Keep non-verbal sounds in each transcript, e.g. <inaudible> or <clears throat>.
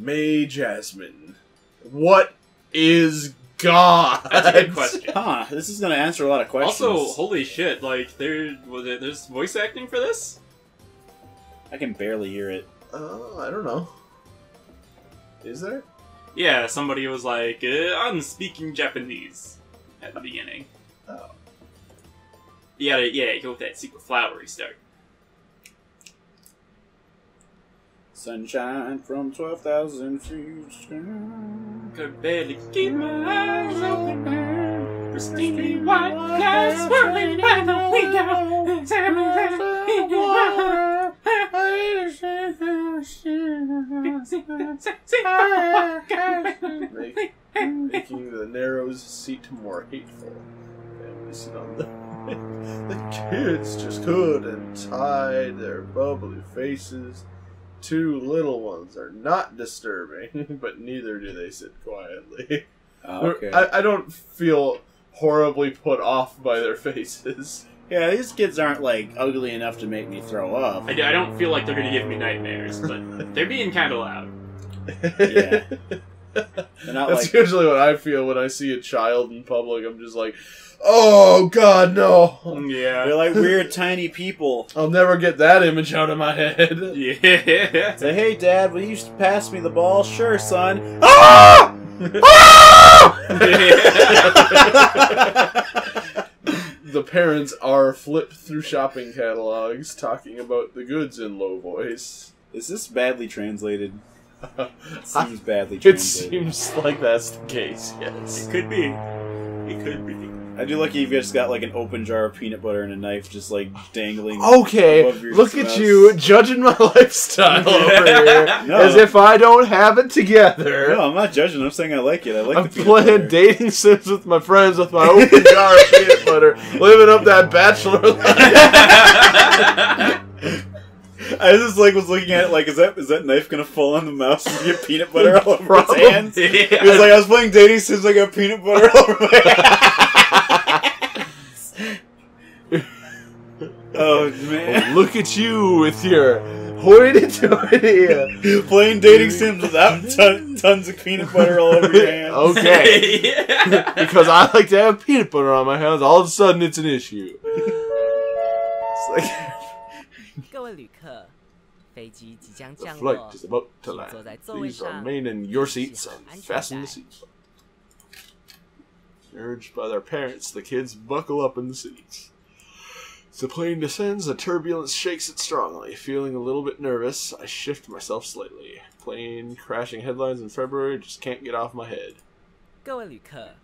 May Jasmine, what is God? That's a good <laughs> question. Huh, this is gonna answer a lot of questions. Also, holy shit! Like there was it, there's voice acting for this. I can barely hear it. Uh, I don't know. Is there? Yeah, somebody was like, uh, "I'm speaking Japanese" at the beginning. Oh. You gotta, yeah, go with that super flowery start. Sunshine from 12,000 feet. Could barely keep my eyes open. Pristine white lights swirling by the Make, making the Narrows seat more hateful. Family sit on the. the kids just couldn't hide their bubbly faces. Two little ones are not disturbing, <laughs> but neither do they sit quietly. Ah, okay. I, I don't feel horribly put off by their <laughs> faces. yeah, these kids aren't like ugly enough to make me throw up. I, I don't feel like they're gonna give me nightmares, but <laughs> they're being kind of loud. Yeah. Not That's like usually what I feel when I see a child in public. I'm just like, oh god, no. Yeah. they're like weird tiny people. I'll never get that image out of my head. Yeah. Say, hey, Dad, will you pass me the ball? Sure, son. Ah! the parents are flipped through shopping catalogs talking about the goods in low voice. Is this badly translated? It <laughs> seems badly translated. It seems like that's the case, yes. It could be. It could be. I do like you've just got like an open jar of peanut butter and a knife just like dangling. Okay, look at you judging my <laughs> lifestyle over here No. as if I don't have it together. No, I'm not judging. I'm saying I like it. I like I'm the playing butter. dating sims with my friends with my open jar of peanut butter, living up that bachelor <laughs> life. <laughs> I just like was looking at it like, is that is that knife gonna fall on the mouse and get peanut butter all over its Probably. hands? It Yeah. was like I was playing dating sims. I got peanut butter all over my oh <laughs> man, Look at you with your hoity-toity. <laughs> playing dating sims without ton, <laughs> tons of peanut butter all over your hands. Okay. yeah. because I like to have peanut butter on my hands, all of a sudden it's an issue. It's like 各位旅客，飞机即将 the 降 flight 落 is，about to 请 land. 坐在座位 Please 上， remain in your 系 seats 好 and 安全 fasten the 带。 seatbelt. Urged by their parents, the kids buckle up in the seats. As the plane descends, the turbulence shakes it strongly. Feeling a little bit nervous, I shift myself slightly. Plane crashing headlines in February just can't get off my head. 各位旅客，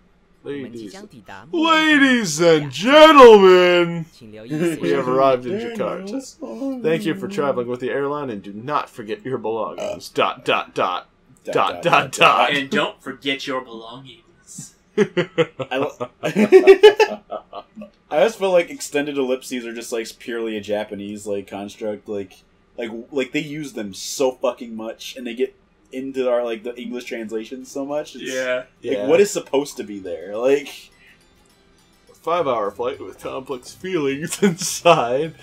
我们即 Ladies, 将抵达目的地 ladies and gentlemen, 请<laughs> 留意随 we 身 have arrived in Jakarta. Thank you for traveling with the airline, and do not forget your belongings. Dot dot dot dot dot dot. And don't forget your belongings. <laughs> I, lo- <laughs> I just feel like extended ellipses are just like purely a Japanese like construct. Like, like, like they use them so fucking much, and they get into our like the English translations so much. It's, Yeah. Like, what is supposed to be there? Like, a five-hour flight with complex feelings <laughs> inside?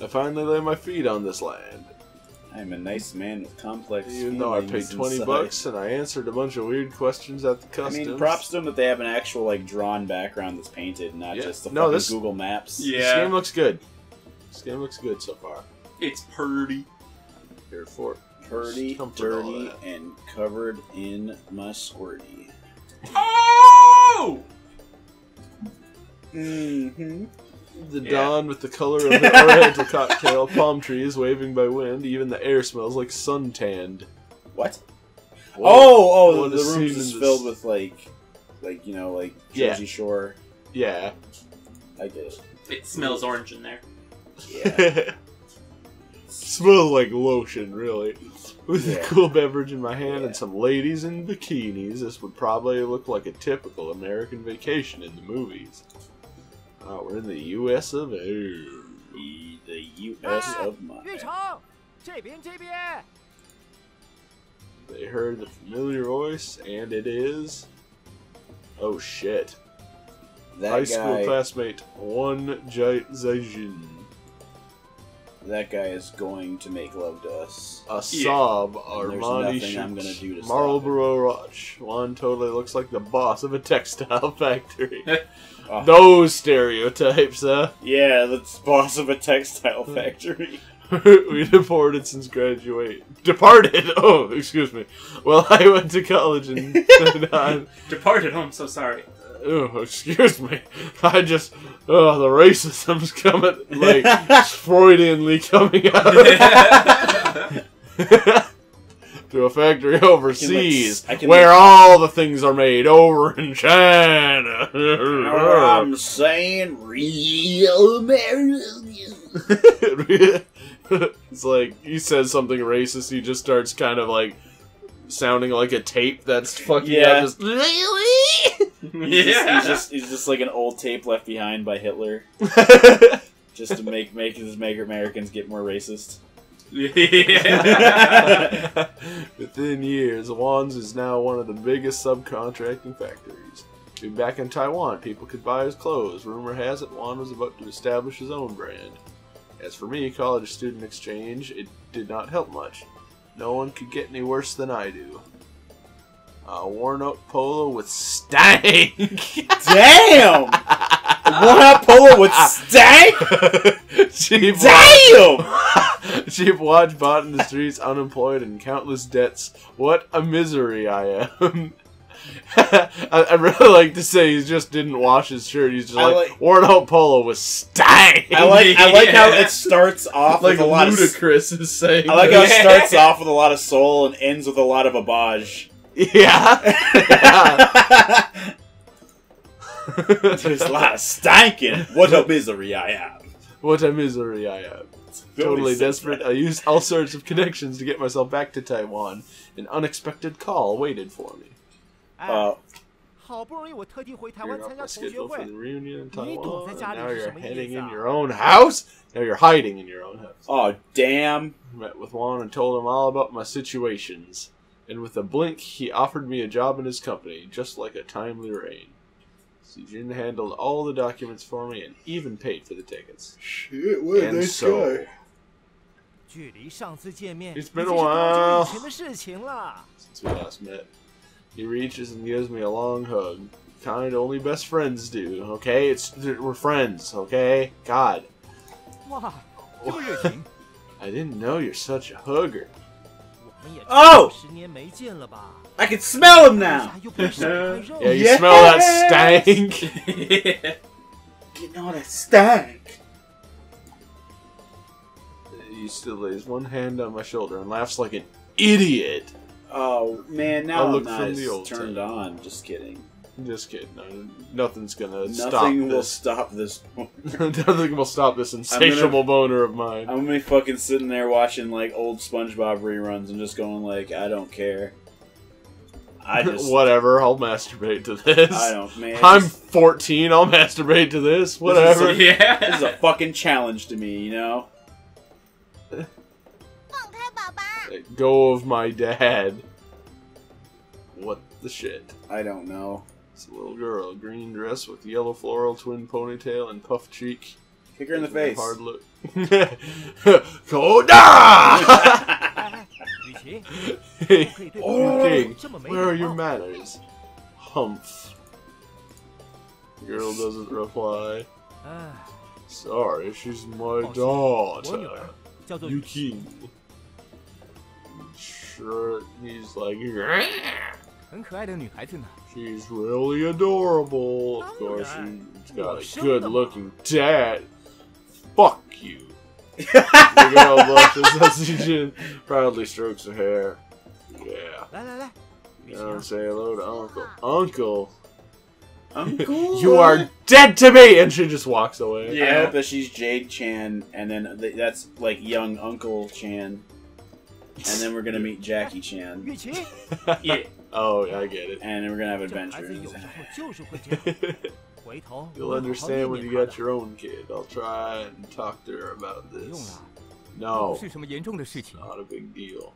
I finally lay my feet on this land. I'm a nice man with complex. Even though I paid twenty inside. bucks and I answered a bunch of weird questions at the I mean, props to them that they have an actual like drawn background that's painted, not Yeah. just the No, fucking this- Google Maps. Yeah, This Yeah. game looks good. This game looks good so far. It's purdy. Here for Pretty, Comfort all dirty, and covered in my squirty. Oh! Mm-hmm. The Yeah. dawn with the color of the <laughs> oriental cocktail, palm trees waving by wind. Even the air smells like suntanned. What? What- oh, oh, what the is room is in this- filled with like, like you know, like Yeah. Jersey Shore. Yeah. I get it. It smells orange in there. Yeah. <laughs> Smells like lotion, really. With Yeah. a cool beverage in my hand Yeah. and some ladies in bikinis, this would probably look like a typical American vacation in the movies. Wow, we're in the U.S. of A. The U.S. of A. They heard the familiar voice, and it is. Oh shit. That High guy, school classmate One Zajin. That guy is going to make love to us. Asab yeah. Armani Shoots Marlboro Roch. One totally looks like the boss of a textile <laughs> factory. <laughs> <laughs> Oh. Those stereotypes, huh? Yeah, that's boss of a textile <laughs> factory. <laughs> we deported since graduate. Departed. Oh, excuse me. Well, I went to college in. oh, Departed. Oh, I'm so sorry. Oh, excuse me. I just. Oh, the racism's coming. Like, Freudianly coming out. To a factory <laughs> overseas I can, where like- all the things are made over in China. I'm saying real American. <laughs> it's like he says something racist, he just starts kind of like sounding like a tape that's fucking Yeah. up. Just, really? He's, just, Yeah. he's just he's just like an old tape left behind by Hitler, <laughs> just to make make his make Americans get more racist. Yeah. <laughs> Within years, Wan's is now one of the biggest subcontracting factories. To back in Taiwan, people could buy his clothes. Rumor has it Wan was about to establish his own brand. As for me, college student exchange, it did not help much. No one could get any worse than I do. A worn out polo with stank! <laughs> Damn! <laughs> Worn out polo with stank. <laughs> Cheap Damn! <laughs> Cheap watch bought in the streets, unemployed, and countless debts. What a misery I am. <laughs> I, I really like to say he just didn't wash his shirt. He's just I like, like- worn out polo with stank. I like I like how it starts off like with a lot of. ludicrous is saying. I like how it starts off with a lot of soul and ends with a lot of abage. yeah. yeah. <laughs> There's a lot of stanking. What a misery I am. what a misery I am. Totally desperate. I used all sorts of connections to get myself back to Taiwan. An unexpected call waited for me. 哎， Uh, 好不容易我特地回台 You're 湾 off 参 the 加同学 schedule for 会 the，reunion in 你躲 Taiwan. 在家里 Now 是 you're 什么意 heading 思 in 啊？ your own house. Now you're hiding in your own house. oh damn! Met with Juan and told him all about my situations. And with a blink, he offered me a job in his company, just like a timely rain. Sijin handled all the documents for me and even paid for the tickets. Shit, And so, 距离上次见面 It's 已 been 经 a 是多久 while. 以前的事情了。 since we last met, he reaches and gives me a long hug. Kind only best friends do, okay? It's we're friends, okay? God, 哇，<laughs> 这么热情， I didn't know you're such a hugger. 我 I can smell him now. yeah, you smell that stank. <laughs> Getting all that stank. He still lays one hand on my shoulder and laughs like an idiot. Oh man, now I look I'm from the old turned on. Just kidding. Just kidding. No, nothing's gonna Nothing stop. Nothing will this. <laughs> stop this. <laughs> Nothing will stop this insatiable gonna, boner of mine. I'm gonna be fucking sitting there watching like old SpongeBob reruns and just going like, I don't care. I <laughs> just whatever. I'll masturbate to this. I don't, man. I'm 14. I'll masturbate to this. Whatever. This a, yeah, <laughs> this is a fucking challenge to me. You know. Let go of my dad. What the shit? I don't know. It's a little girl, green dress with yellow floral twin ponytail and puffed cheek. Kick her in the face. Hard look. <laughs> Koda! hey, okay, where are your manners? Humph. Girl doesn't reply. Sorry, she's my daughter. Yuki. Sure, he's like. She's really adorable. Of course, she's got a good looking dad. Fuck Look how much this proudly strokes her hair. Yeah. You know say I'm saying? Hello to Uncle. Uncle? Uncle? you are dead to me! And she just walks away. Yeah. I hope that she's Jade Chan, and then th that's like young Uncle Chan. And then we're gonna meet Jackie Chan. <laughs> yeah. <laughs> Oh, I get it. And then we're gonna have adventures. <laughs> You'll understand when you got your own kid. I'll try and talk to her about this. No, not a big deal.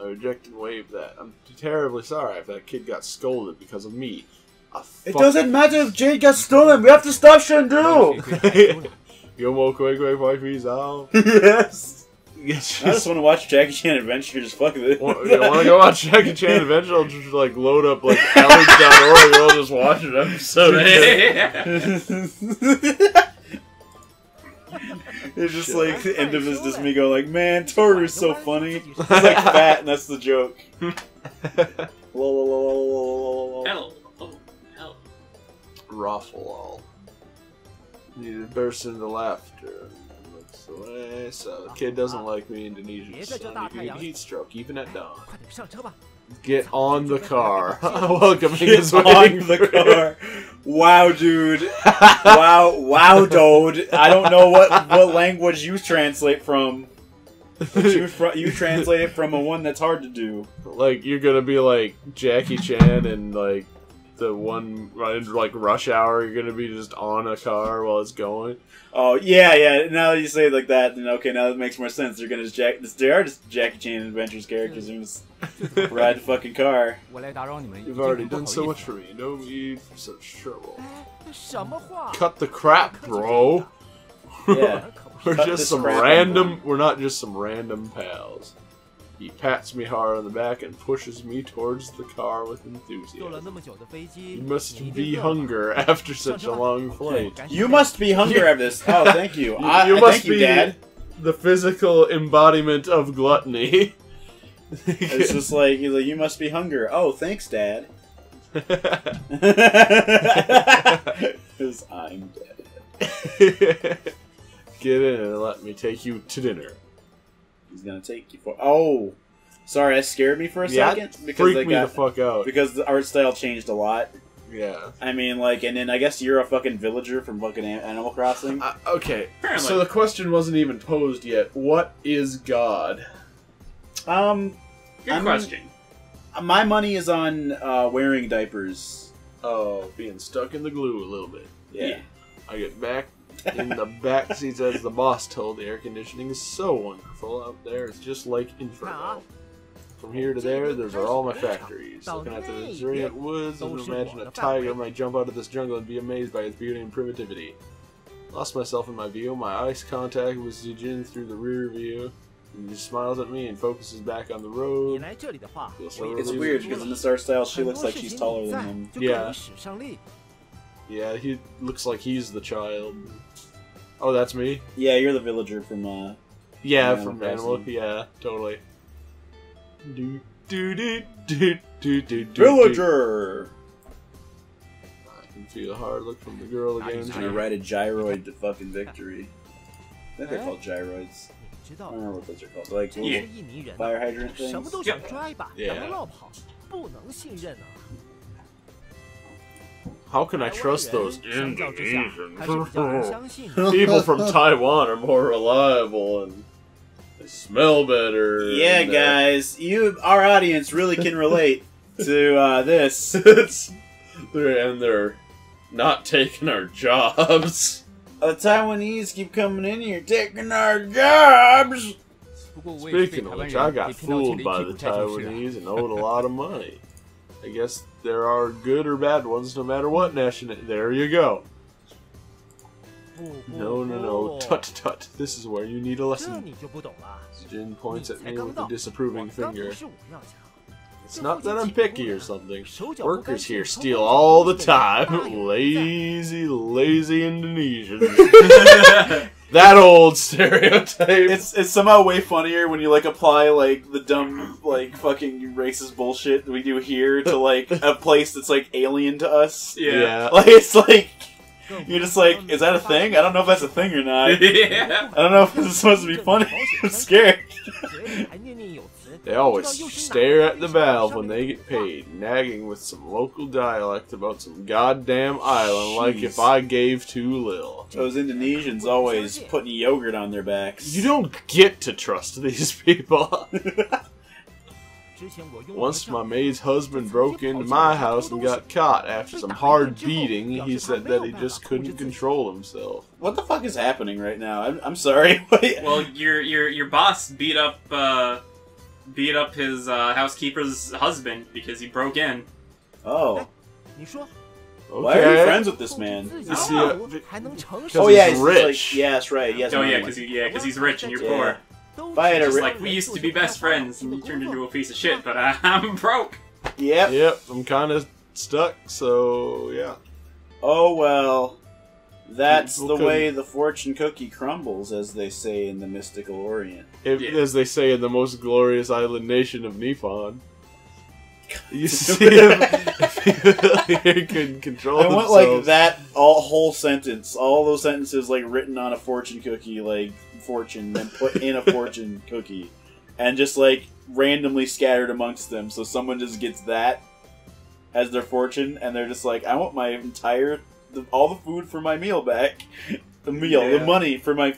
I reject and waive that. I'm terribly sorry if that kid got scolded because of me. It doesn't matter if Jade got stolen. We have to stop Shendu. Yomo Kwekwe Yes. Get I just want to watch Jackie Chan Adventures. Fuck it. Want, you want to go watch <laughs> Jackie Chan Adventure? I'll just like load up like Alex.org and I'll just watch an episode. <laughs> <laughs> it's just Shit. like the end of his just me go like, man, Tohru's so funny. He's like fat, and that's the joke. Hell. Oh, hell. Raffle Need to burst into laughter away, so the kid doesn't like me, Indonesian sun. You get heat stroke, even at dawn. Get on the car. <laughs> <laughs> Welcome Get on the car. Wow, dude. wow, wow, <laughs> dude. I don't know what, what language you translate from. You, fr you, translate it from a one that's hard to do. Like, you're gonna be like Jackie Chan and like the one right like rush hour you're gonna be just on a car while it's going? Oh yeah yeah now that you say it like that then okay now that makes more sense. They're gonna jack they are just jackie chan adventures characters who just <laughs> ride the fucking car. You've already done so much for me. Don't need such trouble. Cut the crap bro. Yeah. <laughs> We're just some random we're not just some random pals. He pats me hard on the back and pushes me towards the car with enthusiasm. You must be hunger after such a <laughs> long flight. <laughs> You must be hunger after this. Oh, thank you. <laughs> you, you I must be Dad. the physical embodiment of gluttony. it's just like he's like, you must be hunger. Oh, thanks, Dad. Because I'm dead. Get in and let me take you to dinner. He's gonna take you for. Oh, sorry, that scared me for a Yeah, second that because they Freak me got the fuck out. because the art style changed a lot. Yeah. I mean, like, and then I guess you're a fucking villager from fucking Animal Crossing. Uh, okay. Apparently. So the question wasn't even posed yet. What is God? Um, Good I'm- question. my money is on uh, wearing diapers. Oh, being stuck in the glue a little bit. Yeah. Yeah. I get back in the back seats as the boss told the air conditioning is so wonderful out there. It's just like inferno. From here to there, those are all my factories. Looking at the luxuriant woods, I imagine a tiger might jump out of this jungle and be amazed by its beauty and primitivity. Lost myself in my view. My eyes contact with Zijin through the rear view. And he smiles at me and focuses back on the road. It's weird because in this art style, she looks like she's taller than him. Yeah. Yeah, he looks like he's the child. Oh, that's me. Yeah, you're the villager from. uh Yeah, Animal from Crossing. Animal. Yeah, totally. Do do do do do do. Villager. I can feel a hard look from the girl again. I'm trying to ride a gyroid to fucking victory. I think they're called gyroids. I don't know what those are called. They're like yeah. fire hydrant things. Yeah. yeah. How can I trust those people from Taiwan are more reliable and they smell better? Yeah, and, uh... guys, you our audience really can relate <laughs> to uh, this. <laughs> they're, and they're not taking our jobs. The Taiwanese keep coming in here taking our jobs. Speaking of which, I got fooled by the Taiwanese and owed a lot of money. I guess there are good or bad ones no matter what nationality. There you go. No, no, no. Tut, tut. This is where you need a lesson. Jin points at me with a disapproving finger. It's not that I'm picky or something. Workers here steal all the time. Lazy, lazy Indonesians. <laughs> that old stereotype. It's it's somehow way funnier when you like apply like the dumb like fucking racist bullshit we do here to like <laughs> a place that's like alien to us. yeah. Like it's like you're just like, is that a thing? I don't know if that's a thing or not. <laughs> yeah. I don't know if this is supposed to be funny. <laughs> I'm scared. They always stare at the valve when they get paid, nagging with some local dialect about some goddamn island, like if I gave too little. Those Indonesians always putting yogurt on their backs. You don't get to trust these <laughs> people. Once my maid's husband broke into my house and got caught after some hard beating, he said that he just couldn't control himself. What the fuck is happening right now? I'm, I'm sorry. <laughs> well, your your your boss beat up uh, beat up his uh, housekeeper's husband because he broke in. oh, 你说 Why are you friends with this man? You see it? Because Oh yeah, he's rich. Like, yeah, that's right. Yes. Oh yeah, because he, yeah, 'cause he's rich and you're Yeah. poor. If I had a Just like we used to be best friends, and you turned into a piece of shit. But uh, <laughs> I'm broke. Yep. Yep, I'm kind of stuck, so yeah. Oh well. That's People the way couldn't- the fortune cookie crumbles, as they say in the mystical Orient. If, Yeah. As they say in the most glorious island nation of Nippon. <laughs> You see if, if people could control I want themselves. like that all whole sentence, all those sentences like written on a fortune cookie, like fortune, and put in a <laughs> fortune cookie, and just like randomly scattered amongst them. So someone just gets that as their fortune, and they're just like, I want my entire, the, all the food for my meal back, the meal, Yeah. the money for my.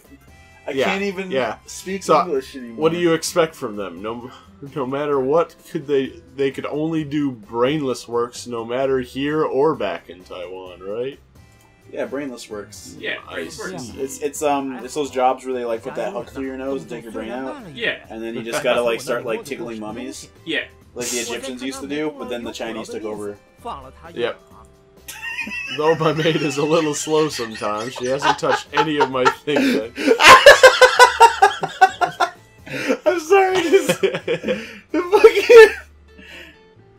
I Yeah, can't even yeah. speak So, English anymore. What do you expect from them? No, <laughs> no matter what, could they they could only do brainless works, no matter here or back in Taiwan, right? Yeah, brainless works. Yeah, brainless works. see. It's it's um it's those jobs where they like put that hook through your nose and take your brain out, Yeah, and then you <laughs> just gotta like start like tickling mummies. yeah. like the Egyptians used to do, but then the Chinese took over. Yep. Though my maid is a little slow sometimes, she hasn't touched any of my things. yet. <laughs> I'm sorry, just the fucking.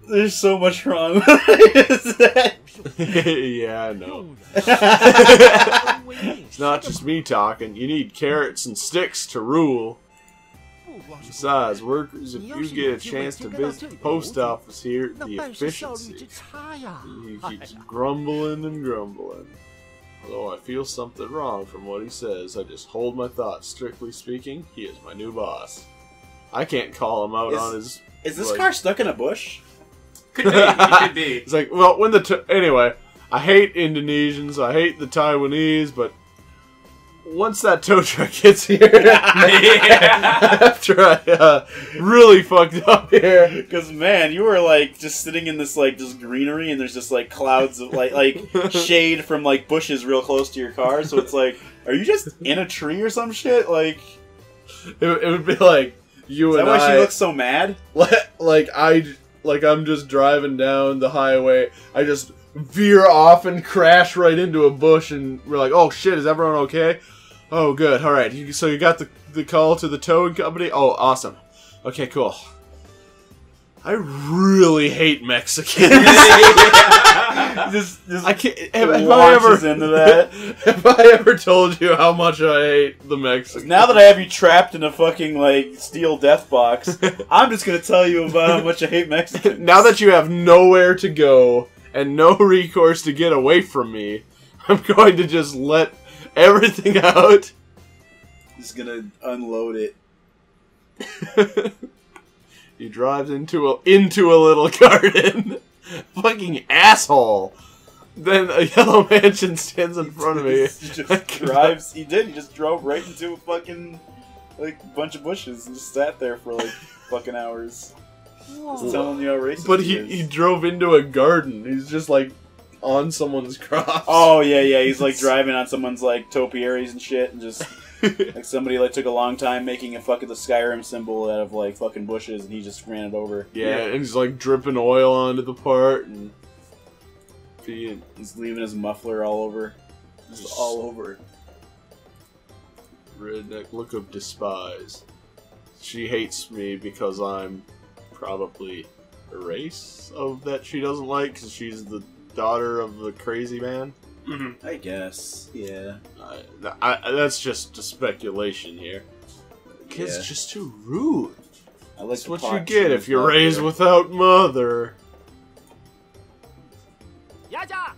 There's so much wrong. with that. <laughs> yeah, I know. It's not just me talking. You need carrots and sticks to rule. Besides, workers, if you get a chance to visit the post office here, the efficiency. He keeps grumbling and grumbling. Although I feel something wrong from what he says, I just hold my thoughts. Strictly speaking, he is my new boss. I can't call him out Is- on his. Is this Like- car stuck in a bush? Could be. It could be. <laughs> It's like, well, when the t- anyway, I hate Indonesians, I hate the Taiwanese, but once that tow truck <laughs> gets here, <laughs> after I uh, really fucked up here, Because man, you were like just sitting in this like just greenery, and there's just like clouds of like like <laughs> shade from like bushes real close to your car. So it's like, are you just in a tree or some shit? Like, it, it would be like you and is that and why I. she looks so mad? like I like I'm just driving down the highway. I just veer off and crash right into a bush, and we're like, "Oh shit, is everyone okay?" Oh, good. All right. You, so you got the the call to the towing company. Oh, awesome. Okay, cool. I really hate Mexicans. <laughs> just just I can't. Have, have I ever into that. <laughs> Have I ever told you how much I hate the Mexicans? Now that I have you trapped in a fucking like steel death box, <laughs> I'm just gonna tell you about how much I hate Mexicans. now that you have nowhere to go and no recourse to get away from me, I'm going to just let everything out. He's gonna unload it. <laughs> he drives into a into a little <laughs> garden. Fucking asshole. Then a yellow <laughs> mansion stands in front of me. He just drives. He did. He just drove right into a fucking like bunch of bushes and just sat there for like fucking hours. Just telling you how racist. But he, he, he drove into a garden. He's just like on someone's cross. Oh yeah, yeah. He's like <laughs> driving on someone's like topiaries and shit, and just <laughs> like somebody like took a long time making a fucking the Skyrim symbol out of like fucking bushes, and he just ran it over. yeah, and he's like dripping oil onto the part and being He's leaving his muffler all over, just all over. redneck look of despise. She hates me because I'm probably a race of that she doesn't like because she's the daughter of the crazy man? Mm-hmm. I guess. Yeah. Uh, I, that's just a speculation here. Kid's yeah. just too rude. Like that's what you get if you're raised without mother. Yaja!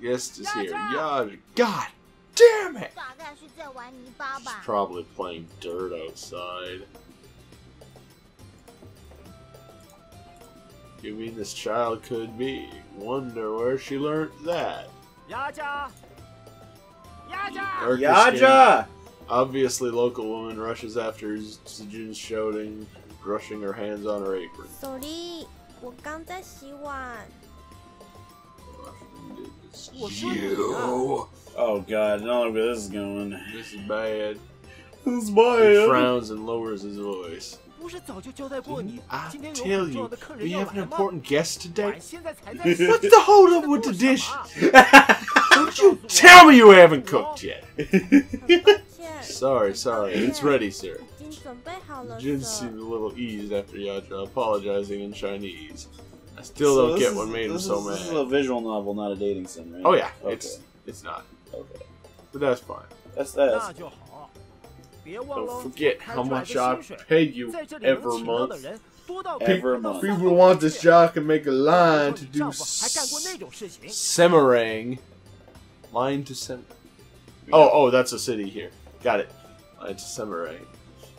Guest is here. Yaja! God damn it! She's probably playing dirt outside. You mean this child could be? Wonder where she learned that. 牙家，牙家。 Darker skin. Yaja. Obviously, local woman rushes after Sejun shouting, brushing her hands on her apron. Sorry，我刚在洗碗。 You. Oh god, I don't know where this is going. This is bad. This is He bad. frowns and lowers his voice. 不是早就交代过你 I，今天有 tell 很重 you, 要的客 we 人要 have an 来吗？ important guest 晚 today. 现在才在 What's the hold up with the <laughs> 在 dish? 干嘛 Don't <laughs> you <laughs> tell me you haven't cooked yet. 很抱歉， Sorry, sorry, it's ready, sir. 已经准备好了 Jin ，Sir seemed a little eased after Yatra apologizing in Chinese. I still So don't this get what is- made him this so is, This is mad. a visual novel, not a dating sim, right? Oh yeah, Okay. it's it's not, okay. but that's fine. That's 那 that's 就好。别忘 Don't forget how much I pay you every month. Every month. People want this job can make a line to do Semarang. Line to Sem. Oh, oh, that's a city here. Got it. Line to Semarang.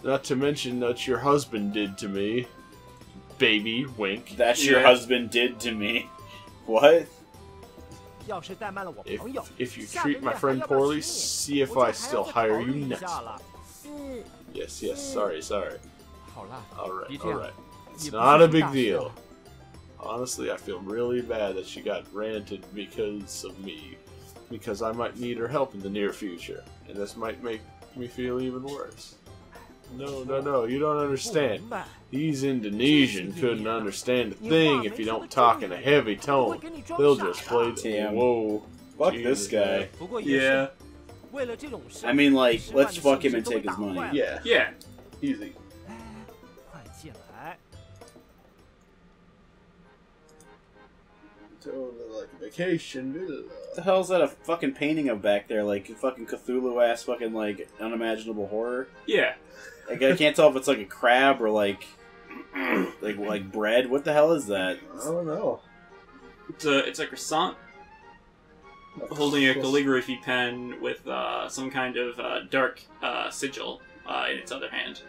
Not to mention that your husband did to me. Baby, wink. That your husband did to me. What? If, if, you treat my friend poorly, see if I still hire you next. Yes, yes, sorry, sorry. Alright, alright. It's not a big deal. Honestly, I feel really bad that she got ranted because of me. Because I might need her help in the near future. And this might make me feel even worse. No, no, no, you don't understand. These Indonesian couldn't understand a thing if you don't talk in a heavy tone. They'll just play... Damn. Whoa. Fuck Jesus. this guy. Yeah. I mean, like, let's fuck him and take his money. Yeah. Yeah. Easy. Totally like a vacation villa. The hell is that a fucking painting of back there? Like fucking Cthulhu ass fucking like unimaginable horror. Yeah. Like I can't tell if it's like a crab or like <clears throat> like like bread. What the hell is that? I don't know. It's a it's a croissant holding a calligraphy pen with uh, some kind of uh, dark uh, sigil uh, in its other hand.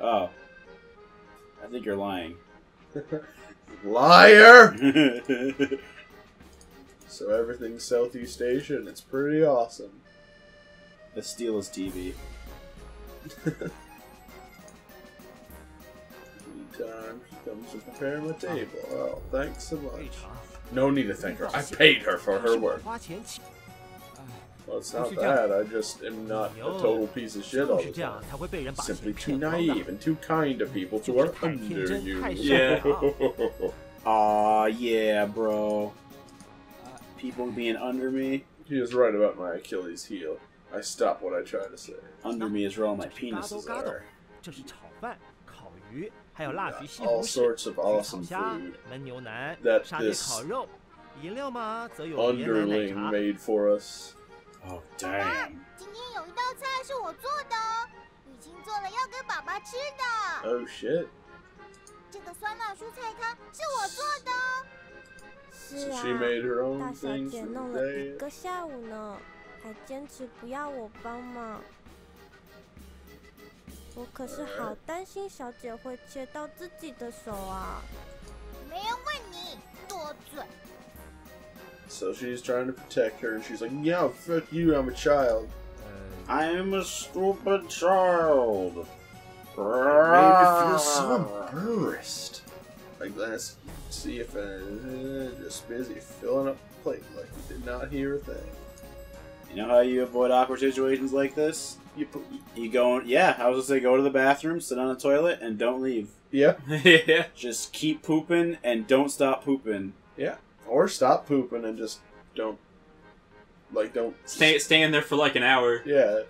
Oh, I think you're lying. <laughs> Liar! <laughs> So everything's Southeast Asia and it's pretty awesome. The steel is TV. Time she comes to prepare my table. Oh, thanks so much. No need to thank her. I paid her for her work. Well, it's not that. I just am not a total piece of shit all the time. Simply too naive and too kind to people who are under you. Yeah. <laughs> Aw, yeah, bro. Uh, people being under me. He is right about my Achilles heel. I stop what I try to say. Under me is where all my penises are. 还有辣菊、西红柿炒虾、焖牛腩、沙爹烤肉，饮料嘛则有椰奶奶茶。爸爸，今天有一道菜是我做的哦，雨清做了要给爸爸吃的。Oh shit！这个酸辣蔬菜汤是我做的，是啊，大小姐弄了一个下午呢，还坚持不要我帮忙。我可是好担心小姐会切到自己的手啊！没人问你，多嘴。 So she's trying to protect her, and she's like, "Yeah, fuck you. I'm a child." 呃， I'm a stupid child. It made me feel so embarrassed. Like let's see if uh, just busy filling up the plate like we did not hear a thing. You know how you avoid awkward situations like this? You put, You go, yeah, I was gonna say go to the bathroom, sit on the toilet, and don't leave. yeah, <laughs> yeah. Just keep pooping and don't stop pooping. yeah, or stop pooping and just don't like don't Stay stay in there for like an hour. yeah,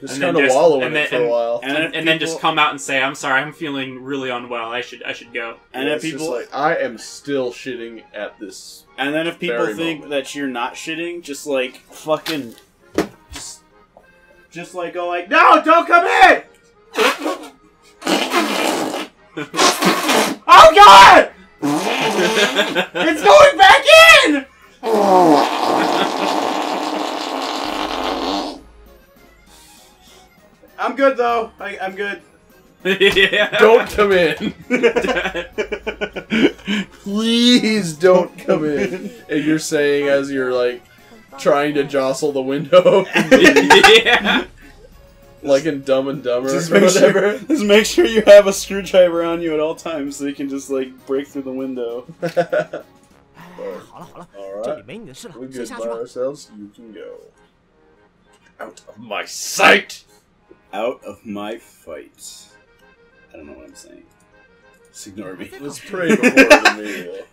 just And kind of wallow in and it then- for a while. And, And, if and then just come out and say, "I'm sorry, I'm feeling really unwell. I should I should go." And Yeah, if it's just people, like I am still shitting at this. and then if people think moment. that you're not shitting, just like fucking, just, just like go like, no, don't come in. oh God! It's going back in! I'm good though. I, I'm good. yeah. Don't come in, <laughs> please don't come in. And you're saying as you're like 很抱 trying to jostle the window. <laughs> <laughs> yeah. Like in Dumb and Dumber just make whatever. Sure, <laughs> just make sure you have a screwdriver on you at all times so you can just like break through the window. Alright. We good by ourselves, you can go. Out of my sight! Out of my fight. I don't know what I'm saying. Just ignore me. Let's pray before the meal.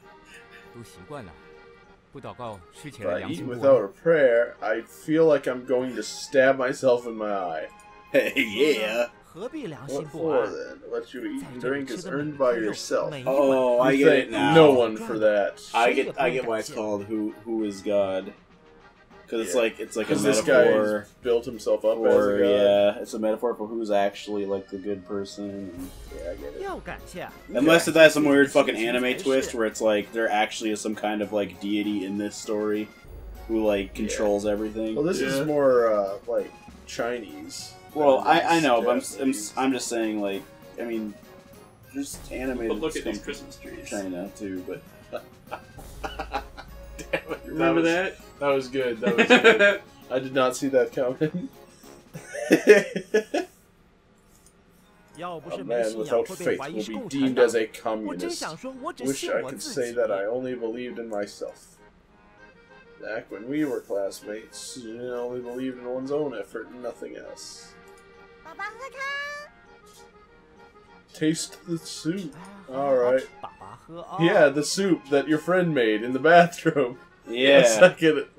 If I without a prayer, I feel like I'm going to stab myself in my eye. Hey, <laughs> yeah. What for then? What you eat and drink is earned by yourself. Oh, I get it now. No one for that. I get, I get why it's called "Who Who Is God." because yeah. it's like it's like a metaphor. built himself up or, Yeah, it's a metaphor for who's actually like the good person. Yeah, I get it. Unless it has some weird fucking anime twist where it's like there actually is some kind of like deity in this story who like controls yeah. everything. Well, this yeah. is more uh, like Chinese. Well, I, I know, Japanese. but I'm, I'm I'm just saying like I mean, just animated. But look at these Christmas trees. China too, but. <laughs> Damn it, remember that? Was... that? That was good. That was good. <laughs> I did not see that coming. <laughs> a man without faith will be deemed as a communist. Wish I could say that I only believed in myself. Back when we were classmates, you only believed in one's own effort and nothing else. Taste the soup. Alright. Yeah, the soup that your friend made in the bathroom. <laughs> Yeah. Let's not get it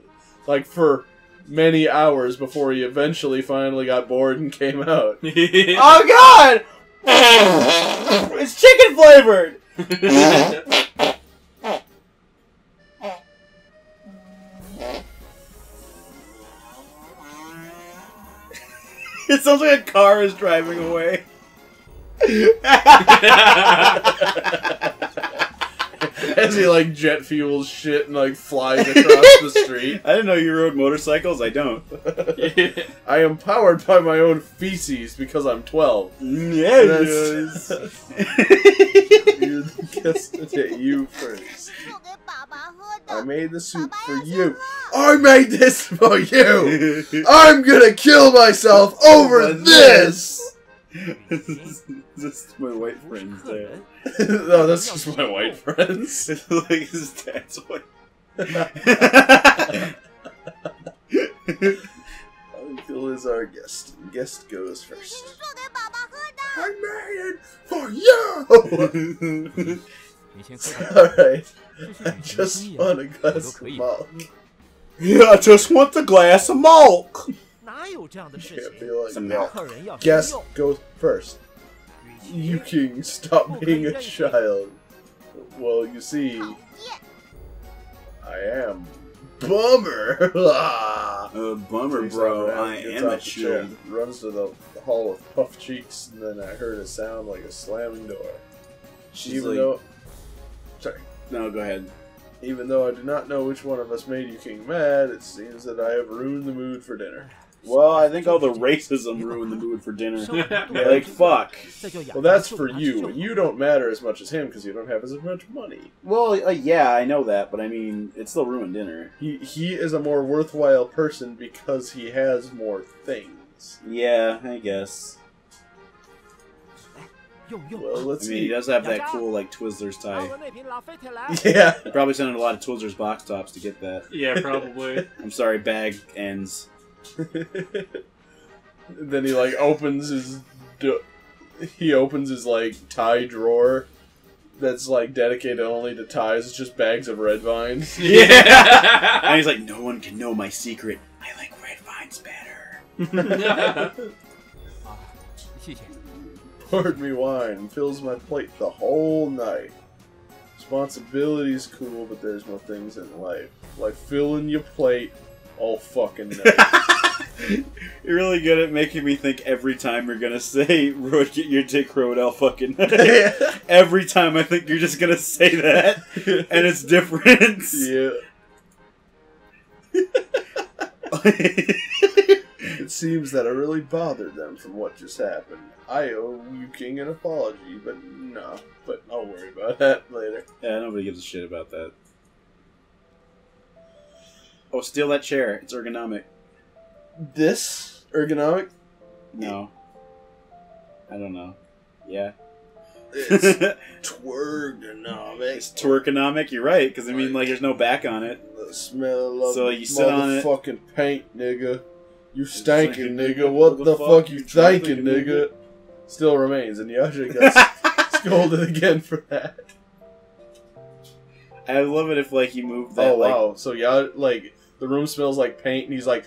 like for many hours before he eventually finally got bored and came out. <laughs> oh god, it's chicken flavored. <laughs> It sounds like a car is driving away. <laughs> as he like jet fuels shit and like flies across the street. <laughs> I didn't know you rode motorcycles. I don't. <laughs> I am powered by my own feces because I'm 12. Mm, yeah, yes. you at you first. I made the soup for you. I made this for you. <laughs> I'm gonna kill myself over this this is just my white friends there. <laughs> no, that's just my white friends. it's <laughs> like his dad's white. <laughs> Uncle is our guest. Guest goes first. I made it for you! Alright. I just want a glass of milk. Yeah, I just want the glass of milk! 哪有这样的事 Can't 情？ be like Some that. milk. 客人要先 Guest 用。 goes first. 与 You 其 can stop being a child. Well, you see, 讨厌。 I am bummer. Ah. Uh, <laughs> bummer, Takes bro. off her I hat, gets am a off the chair, child. Runs to the, the hall with puffed cheeks, and then I heard a sound like a slamming door. She's even like, though, sorry, no, go ahead. even though I do not know which one of us made you king mad, it seems that I have ruined the mood for dinner. Well, I think all the racism ruined the mood for dinner. <laughs> like, fuck. Well, that's for you, you don't matter as much as him because you don't have as much money. Well, uh, yeah, I know that, but I mean, it still ruined dinner. He, he is a more worthwhile person because he has more things. Yeah, I guess. Well, let's I mean, he does have that cool, like, Twizzlers tie. <laughs> Yeah. Probably sent in a lot of Twizzlers box tops to get that. Yeah, probably. <laughs> I'm sorry, bag ends. <laughs> then he like opens his do- he opens his like tie drawer that's like dedicated only to ties. It's just bags of red vines. <laughs> <laughs> Yeah. and he's like, no one can know my secret. I like red vines better. Poured me wine, fills my plate the whole night. Responsibility's cool, but there's more things in life. Like filling your plate all fucking night <laughs> You're really good at making me think every time you're gonna say "Road, get your dick road out fucking." <laughs> every time I think you're just gonna say that, <laughs> and it's different. yeah It seems that I really bothered them from what just happened. I owe you King an apology, but no. But I'll worry about that later. yeah, nobody gives a shit about that. Oh, steal that chair. It's ergonomic. This ergonomic, No, I don't know. Yeah, it's <laughs> it's twergonomic. You're right, because I mean, like, there's no back on it. The smell of So you sit on it- motherfucking paint, nigga. You stankin', nigga. What the fuck you thinking, nigga? still remains, and Yaja gets <laughs> scolded again for that. I love it if like you move that. oh like, wow! So yeah, like the room smells like paint, and he's like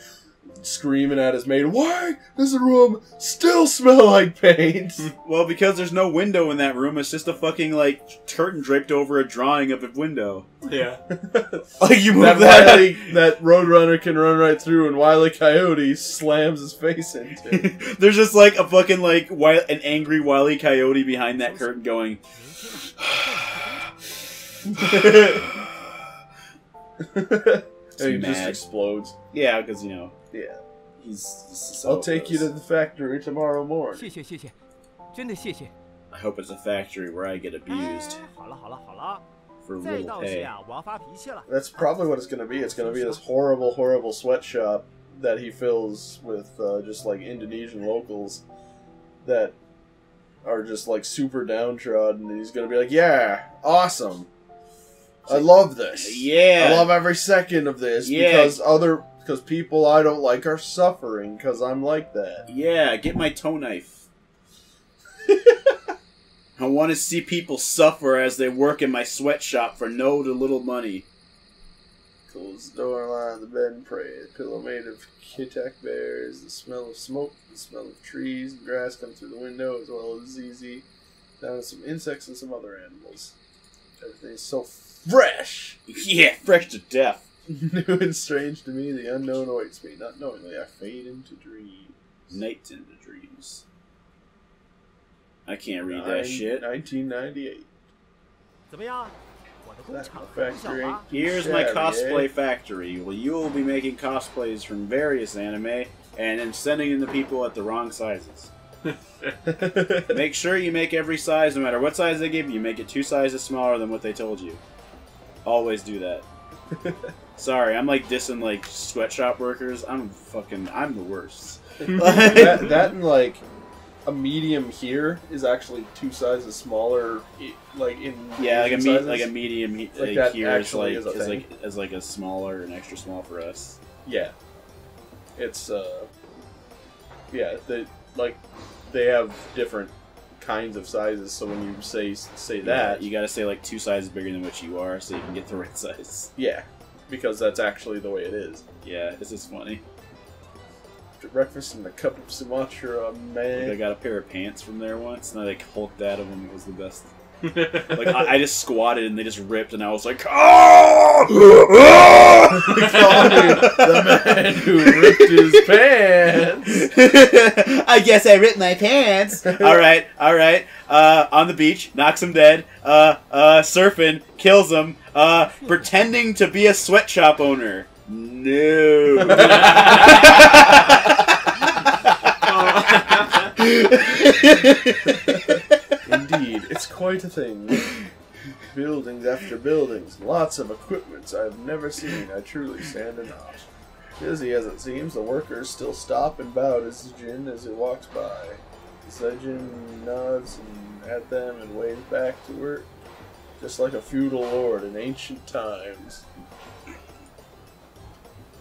screaming at his maid, "Why does the room still smell like paint?" <laughs> Well, because there's no window in that room, it's just a fucking like curtain draped over a drawing of a window. Yeah. <laughs> Like you move that that. Wily, that Roadrunner can run right through, and Wile E. Coyote slams his face into. <laughs> there's just like a fucking like wi- an angry wily coyote behind that curtain going. <sighs> <sighs> 明天你的工作 and he just mad. explodes. Yeah, because you know Yeah. he's. this is how I'll it take you to goes. the factory tomorrow morning. 谢谢谢谢，真的谢谢。 I hope it's a factory where I get abused 好了好了好了， for 再 little 道 pay. 谢啊，我要发脾气了。 That's probably what it's going to be. It's going to be this horrible, horrible sweatshop that he fills with uh, just like Indonesian locals that are just like super downtrodden. And he's going to be like, "Yeah, awesome. I love this. Yeah. I love every second of this Yeah. because other because people I don't like are suffering because I'm like that." Yeah, get my toe knife. <laughs> I want to see people suffer as they work in my sweatshop for no to little money. Close the door, lie on the bed, and pray. A pillow made of kitak bears. The smell of smoke, the smell of trees and grass come through the window, as well as ZZ. Down to some insects and some other animals. Everything's so fresh. Yeah, fresh to death. <laughs> New and strange to me, the unknown awaits me. Not knowingly, I fade into dreams. Night into dreams. I can't read Nine, that shit. 1998. Factory. Here's my eh? cosplay factory. Well, you will be making cosplays from various anime and then sending in the people at the wrong sizes. <laughs> make sure you make every size, no matter what size they give you, make it two sizes smaller than what they told you. Always do that. <laughs> Sorry, I'm like dissing like sweatshop workers. I'm fucking, I'm the worst. <laughs> that, that and like a medium here is actually two sizes smaller, like in Yeah, like a me- sizes. like a medium he- Like like here is like is is like is like a smaller and extra small for us. Yeah, it's uh, yeah, they like they have different kinds of sizes. So when you say say that, you got to say like two sizes bigger than what you are, so you can get the <laughs> right size. yeah, because that's actually the way it is. Yeah, this is funny. After breakfast and a cup of Sumatra, Like, I got a pair of pants from there once, and I like hulked out of them. It was the best. Like I, I just squatted and they just ripped, and I was like, "Oh!" <laughs> The man who ripped his pants. <laughs> I guess I ripped my pants. all right, all right. Uh, on the beach, knocks him dead. Uh, uh, surfing, kills him. Uh, pretending to be a sweatshop owner. No. <laughs> It's quite a thing. Buildings after buildings, lots of equipment I've never seen. I truly stand in awe. Busy as it seems, the workers still stop and bow to Zijin as he walks by. Zijin nods at them and waves back to work, just like a feudal lord in ancient times.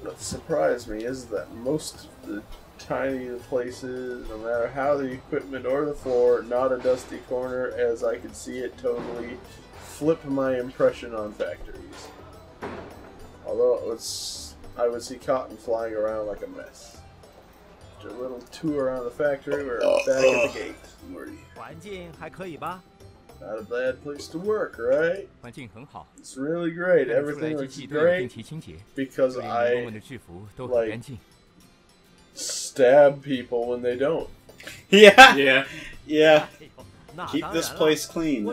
What surprised me is that most of the tiny places, no matter how the equipment or the floor, not a dusty corner as I could see it totally flip my impression on factories. Although it was, I would see cotton flying around like a mess. After a little tour around the factory, we're back at the gate. 环境还可以吧？ Not a bad place to work, right? 环境很好， It's really great. 看得出来 Everything 机 looks 器都有定 great 期清洁， because 这里员工们 I 的制服都 like- 很干净。 stab people when they don't. Yeah. Yeah. Yeah. Keep this place clean.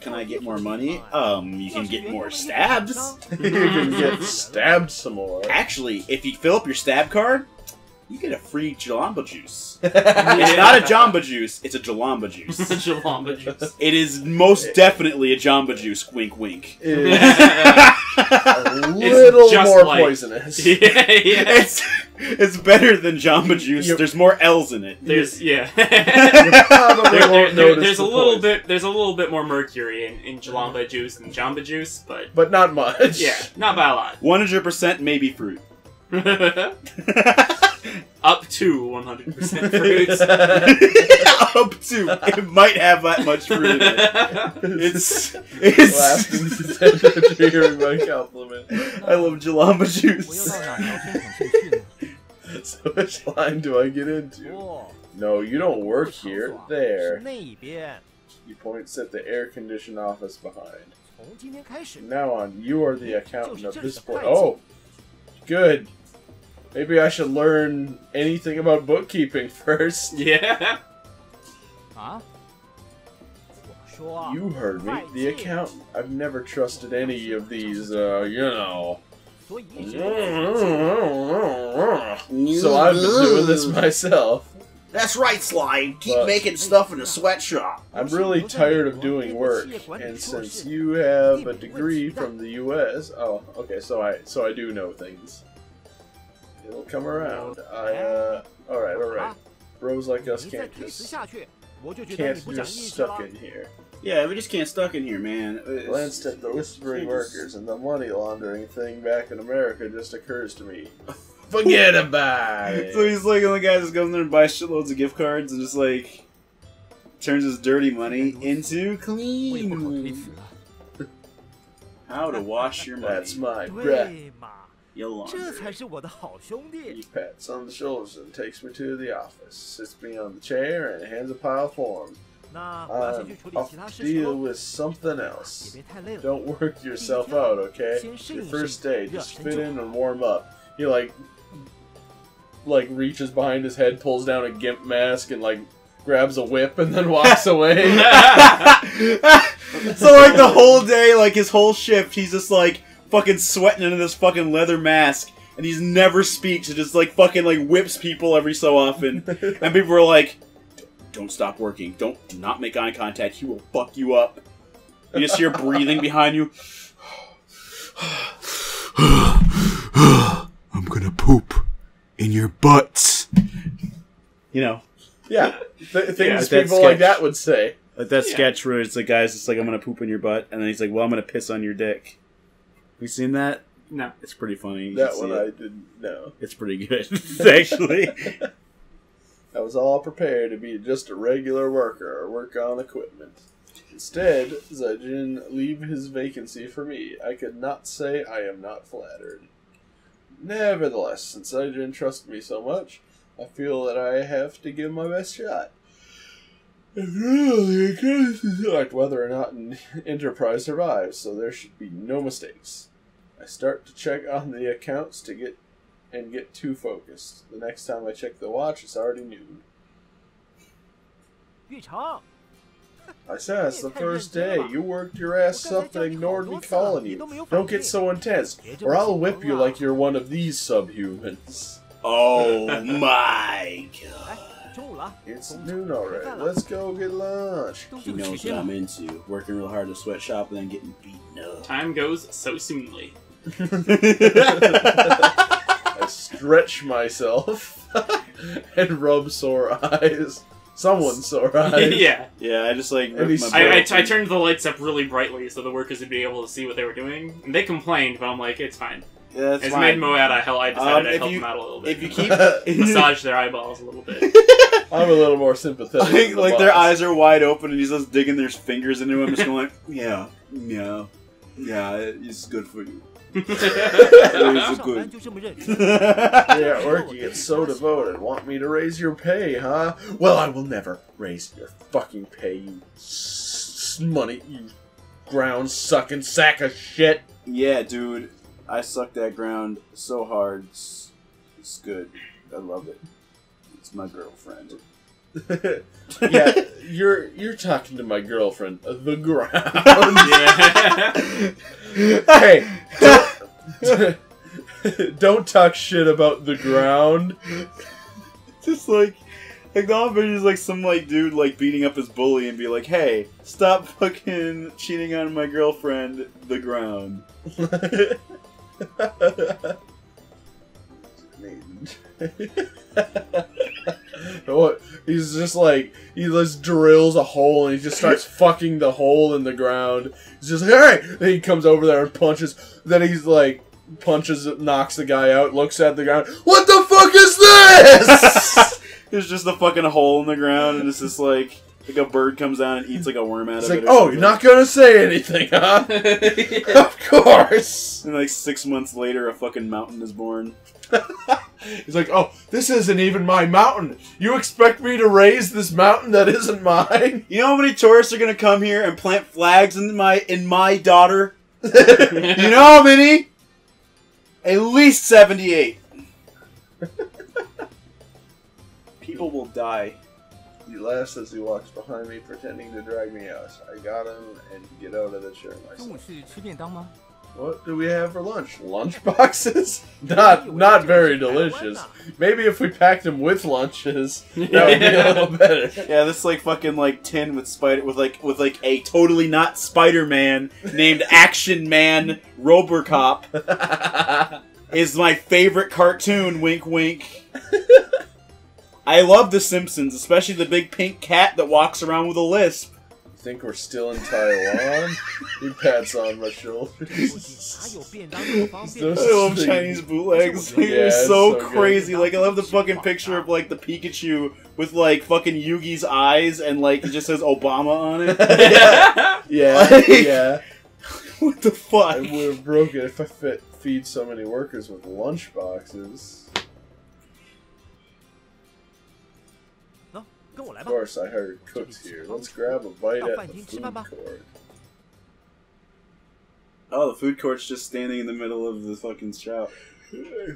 Can I get more money? Um, <laughs> you can get <laughs> more stabs. you can get stabbed some more. Actually, if you fill up your stab card, you get a free Jalamba juice. <laughs> it's not a Jamba juice, it's a Jalamba juice. It's a Jalamba juice. It is most definitely a Jamba juice, wink wink. <laughs> a little more poisonous. <laughs> yeah, yeah. It's it's better than Jamba Juice. Yep. There's more L's in it. There's yeah. <laughs> There- there- there- there's a little poison. bit there's a little bit more mercury in, in mm-hmm. Jalamba juice than Jamba juice, but but not much. yeah, not by a lot. 100% maybe fruit up to 100% fruits. <laughs> up to. It might have that much fruit in it. <laughs> It's. it's... Laughing hearing my compliment. I love Jalamba juice. <laughs> so which line do I get into? No, you don't work here. There. You point at the air conditioned office behind. Now on, you are the accountant of this board. Oh! Good. Maybe I should learn anything about bookkeeping <laughs> first. Yeah. Huh? You heard me. The account—I've never trusted any of these, uh, you know. Mm-hmm. So I've been doing this mm-hmm. myself. That's right, Sly. Keep but making stuff in a sweatshop. I'm really tired of doing work, and since you have a degree from the U.S., oh, okay, so I so I do know things. It'll come around. I, uh, alright, alright. Bros like us can't just, can't just stuck in here. Yeah, we just can't stuck in here, man. Glanced at the whispering workers and the money laundering thing back in America just occurs to me. <laughs> Forget about it. So he's like, and the guy just goes in there and buys shitloads of gift cards and just like turns his dirty money into clean. How to wash your money. That's my breath. 对嘛， Your 这 laundry. 才是我的好兄弟 He。pats on the shoulders and takes me to the office, sits me on the chair, and hands a pile of forms. 那我要先 I'm 去处理 off 其他 to 事情 deal 喽， with something 也 else. 别太累了。 Don't work yourself out, okay? Your first day, just fit in and warm up. He like, like reaches behind his head, pulls down a gimp mask, and like grabs a whip, and then walks away. <laughs> <laughs> <laughs> so like the whole day, like his whole shift, he's just like fucking sweating into this fucking leather mask, and he's never speaks. It just like fucking like whips people every so often, and people are like, "Don't stop working. Don't do not make eye contact. He will fuck you up." You just hear breathing behind you. <sighs> I'm gonna poop in your butts. You know, yeah, th- things Yeah, that people like that would say. like that Yeah. sketch where it's the guy's just like, I'm gonna poop in your butt, and then he's like, Well, I'm gonna piss on your dick. You seen that? No. It's pretty funny. You That one I it. didn't know. It's pretty good, <laughs> <laughs> actually. I was all prepared to be just a regular worker or work on equipment. Instead, Zajin leave his vacancy for me. I could not say I am not flattered. Nevertheless, since Zajin trusts me so much, I feel that I have to give my best shot. It really can select whether or not an <laughs> enterprise survives, so there should be no mistakes. I start to check on the accounts to get and get too focused. The next time I check the watch, it's already noon. 玉成，I said it's the first day. You worked your ass up and ignored me calling you. Don't Don't get so intense, or I'll whip you like you're one of these subhumans. oh my <laughs> god. It's noon already. Let's go get lunch. He knows what I'm into. Working real hard at a sweatshop and then getting beaten up. Time goes so soonly. <laughs> I stretch myself <laughs> and rub sore eyes. Someone's sore <laughs> eyes. yeah. Yeah, I just like. I turned the lights up really brightly so the workers would be able to see what they were doing. And they complained, but I'm like, it's fine. Yeah, that's It's fine. made Moad I hell. I decided Um, I'd if help you- them out a little bit. If you keep <laughs> massage their eyeballs a little bit. <laughs> I'm a little more sympathetic. like, than the like their boss. eyes are wide open and he's just digging their fingers into him, just going like, <laughs> yeah, yeah, yeah, it's good for you. 上班就这么认真。 Yeah, at work you get so devoted. Want me to raise your pay, huh? Well, I will never raise your fucking pay, you s- money, you ground sucking sack of shit. Yeah, dude, I suck that ground so hard. It's, it's good. I love it. It's my girlfriend. <laughs> yeah, you're you're talking to my girlfriend, the ground. yeah. <laughs> hey, don't, <laughs> don't talk shit about the ground. Just like, like the whole video is like some like dude like beating up his bully and be like, "Hey, stop fucking cheating on my girlfriend." The ground. <laughs> what? He's just like he just drills a hole and he just starts <laughs> fucking the hole in the ground. He's just like, hey! Then he comes over there and punches. Then he's like punches, knocks the guy out, looks at the ground. What the fuck is this? <laughs> There's just a fucking hole in the ground, and it's just like like a bird comes down and eats like a worm out It's of like, it. or oh, something. you're not gonna say anything, huh? <laughs> <laughs> of course. And like six months later, a fucking mountain is born. <laughs> He's like, oh, this isn't even my mountain. You expect me to raise this mountain that isn't mine? You know how many tourists are gonna come here and plant flags in my in my daughter? you know how many? At least seventy-eight. People will die. He laughs as he walks behind me, pretending to drag me out. I got him and get out of the chair 中午 myself. 是吃便当吗？ What do we have for lunch? Lunch boxes? <laughs> Not, not very delicious. Maybe if we packed them with lunches, <laughs> that would be a little better. Yeah, this like fucking like tin with spider with like with like a totally not Spider-Man named <laughs> Action Man Robocop is my favorite cartoon. Wink, wink. I love The Simpsons, especially the big pink cat that walks around with a lisp. You think we're still in Taiwan? <laughs> he pats on my shoulders. I love Chinese bootlegs. They're yeah, so, so, crazy. Good. Like I love the fucking picture of like the Pikachu with like fucking Yugi's eyes and like it just says Obama on it. <laughs> yeah, yeah. <laughs> Yeah. What the fuck? I would have broken if I fit, feed so many workers with lunch boxes. Of course, I heard cooks here. Let's grab a bite at the food court. Oh, the food court's just standing in the middle of the fucking shop.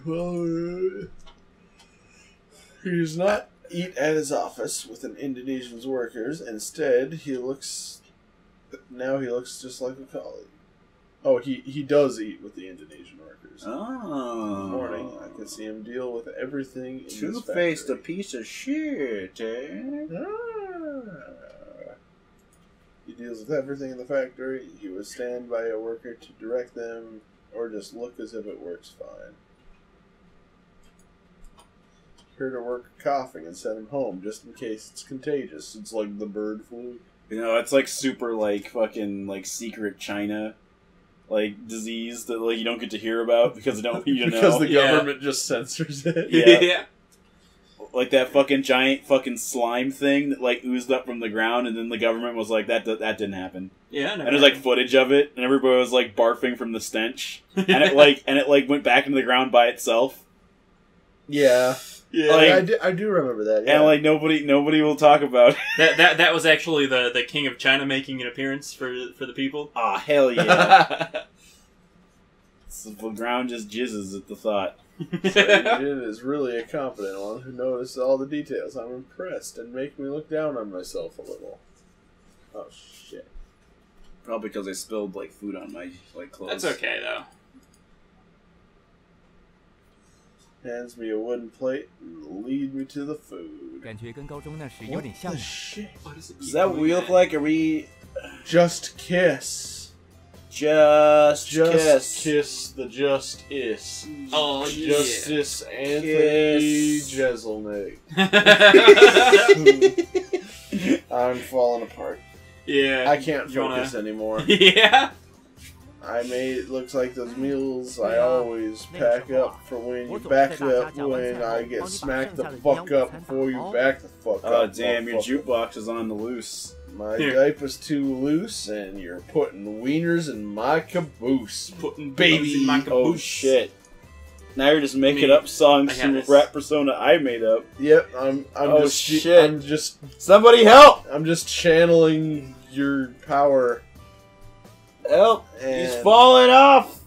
Well, uh, he does not eat at his office with an Indonesian's workers. Instead, he looks. Now he looks just like a colleague. Oh, he, he does eat with the Indonesian workers. Oh. Morning, I can see him deal with everything Two-faced, a piece of shit, eh? Ah. He deals with everything in the factory. He would stand by a worker to direct them, or just look as if it works fine. Heard a worker coughing and sent him home just in case it's contagious. It's like the bird flu. You know, it's like super like fucking like secret China like disease that like you don't get to hear about because they don't want you <laughs> to because know. the Yeah. government just censors it. Yeah. like that fucking giant fucking slime thing that like oozed up from the ground, and then the government was like, "That that didn't happen." Yeah, no. And there's like footage of it, and everybody was like barfing from the stench, <laughs> and it like and it like went back into the ground by itself, Yeah, yeah. like- I, do, I do remember that. Yeah. and like nobody nobody will talk about. it. that, that that was actually the, the king of China making an appearance for for the people. Ah, hell yeah! <laughs> So the ground just jizzes at the thought. <laughs> Jin is really a competent one who noticed all the details. I'm impressed and make me look down on myself a little. Oh shit! Probably because I spilled like food on my like clothes. That's okay though. hands me a wooden plate and lead me to the food. What the shit? Is that what we look like? Are we... Just kiss. Just, just kiss. kiss the just is. Oh, Justice yeah. Anthony Jeselnik. <laughs> <laughs> I'm falling apart. Yeah. I can't focus wanna... anymore. <laughs> yeah. I made it looks like those meals I always pack up for when you back up when I get smacked the fuck up before you back the fuck oh, up. Oh damn, your jukebox is on the loose. My Here. diaper's too loose, and you're putting wieners in my caboose. Putting Baby. babies in my Oh shit. Now you're just making mean, up songs I got from this. rap persona I made up. Yep, I'm. I'm Oh, just. shit. I'm just. Somebody help! I'm just channeling your power. Help! And He's falling off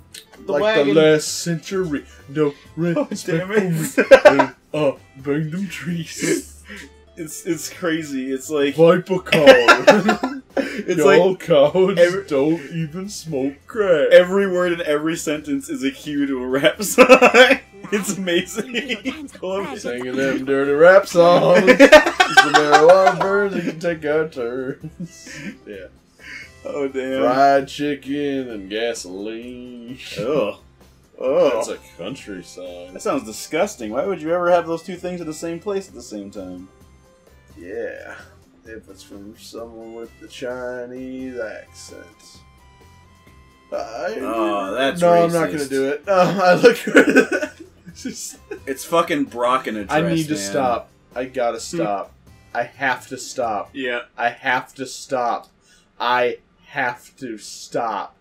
the like wagon. the last century. No <laughs> Oh, respect damn for it. me. Uh, <laughs> bang them trees. it's it's crazy. It's like Viper <laughs> code. it's Y'all like cowards every- don't even smoke crack. every word in every sentence is a cue to a rap song. it's amazing. Singing them dirty rap songs. It's the marijuana birds that can take our turns. Yeah. Oh damn. Fried chicken and gasoline. Ugh. Oh. <laughs> That's a country song. That sounds disgusting. Why would you ever have those two things in the same place at the same time? Yeah. If it's from someone with the Chinese accent. I, Oh, that's no, I'm not gonna do it. <laughs> Uh, I look. Just- <laughs> It's fucking Brock in a dress. I need to man. stop. I gotta stop. I have to stop. Yeah. I have to stop. I have to stop.